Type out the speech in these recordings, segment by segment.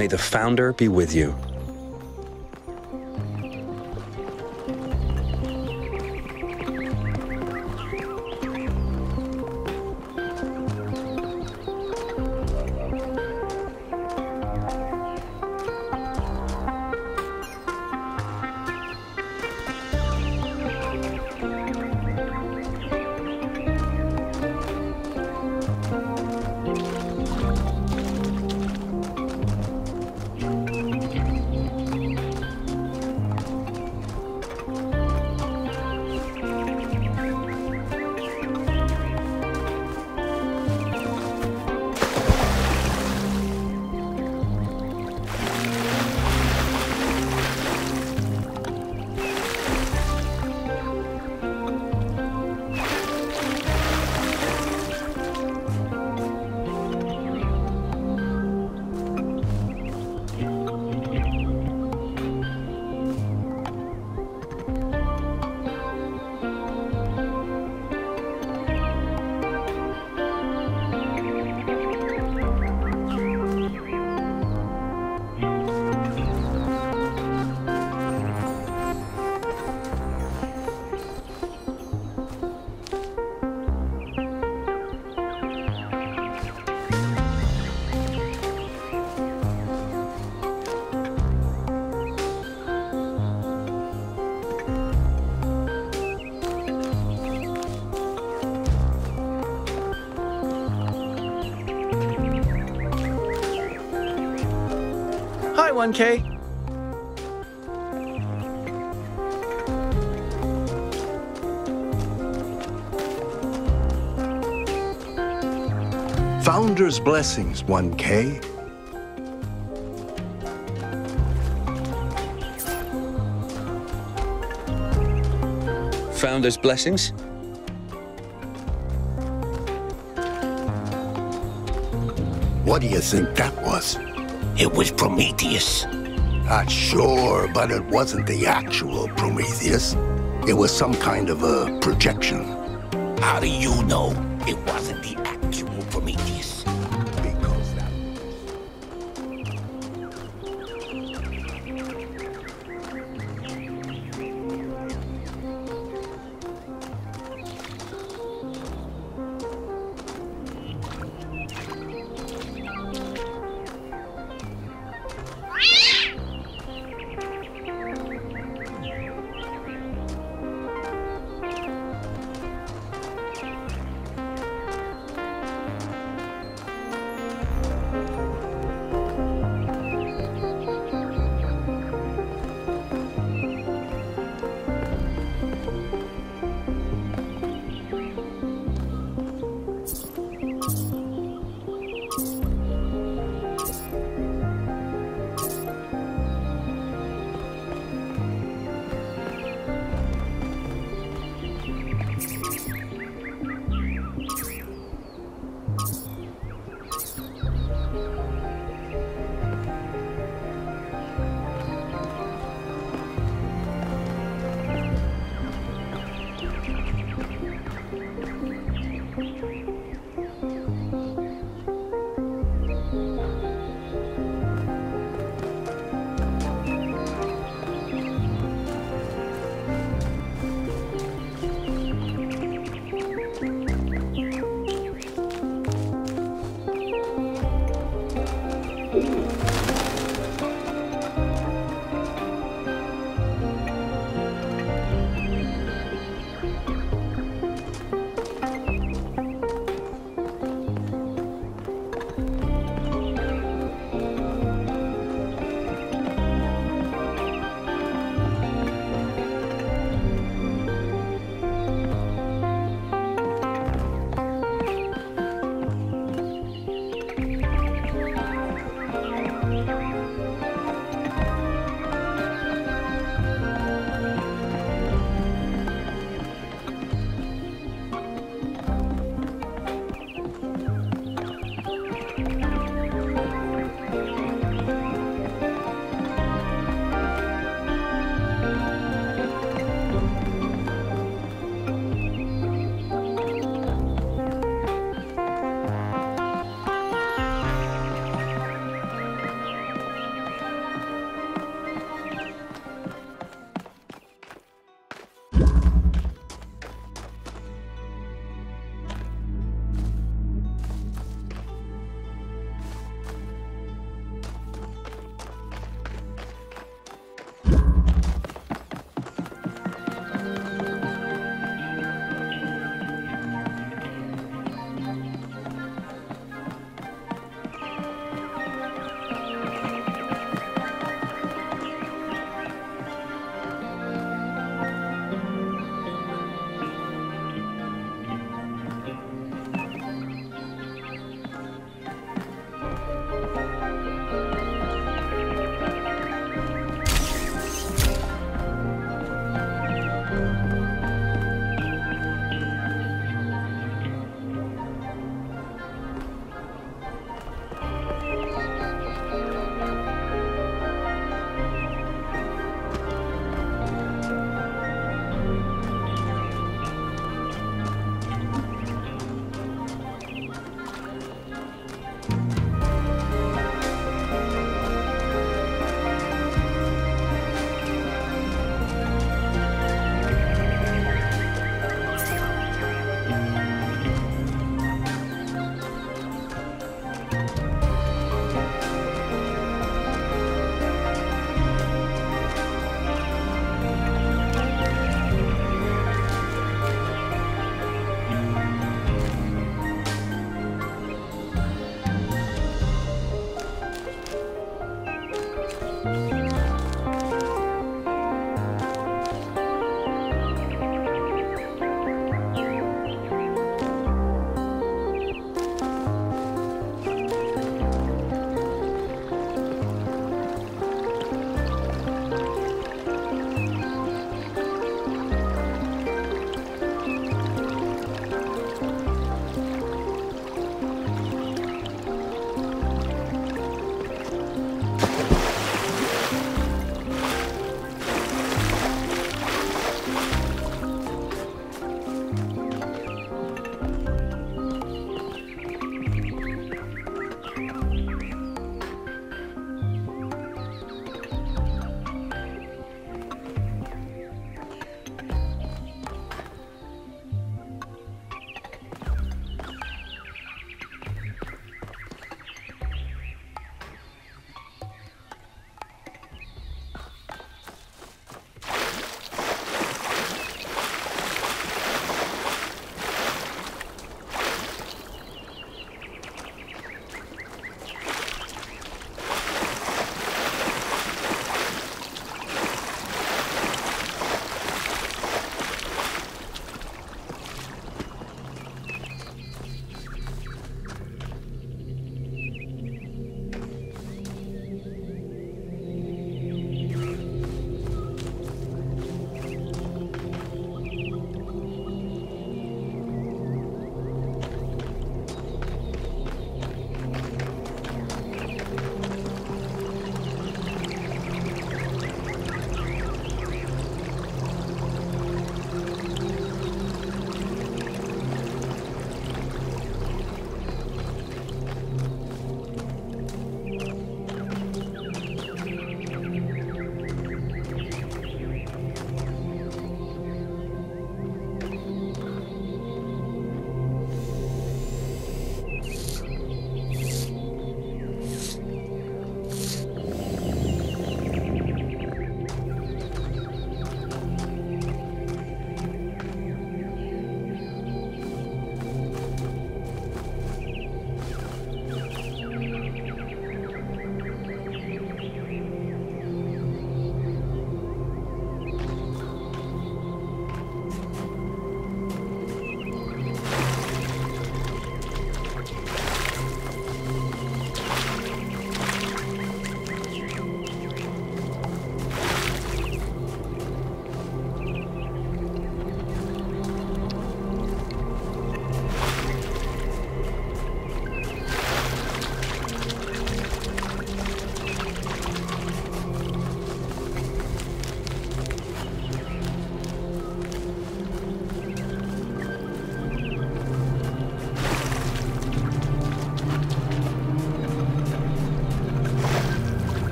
May the Founder be with you. 1K. Founder's blessings, 1K. Founder's blessings. What do you think that was? It was Prometheus. Not sure, but it wasn't the actual Prometheus. It was some kind of a projection. How do you know it wasn't the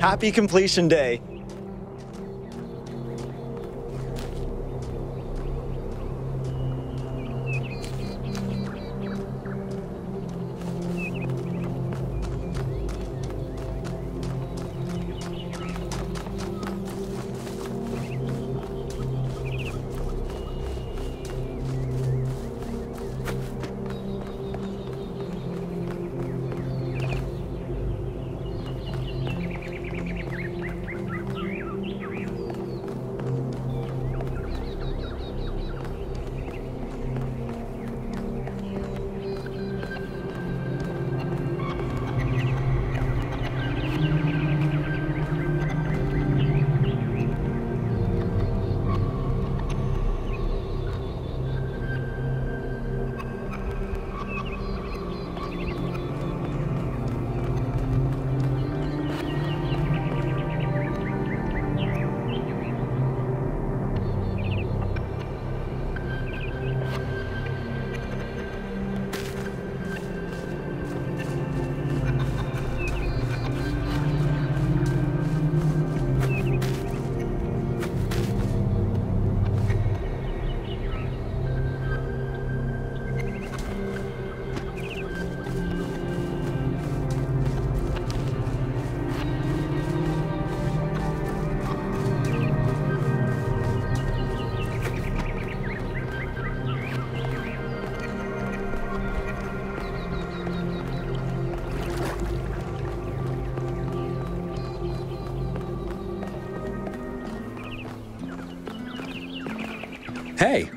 Happy completion day. Hey,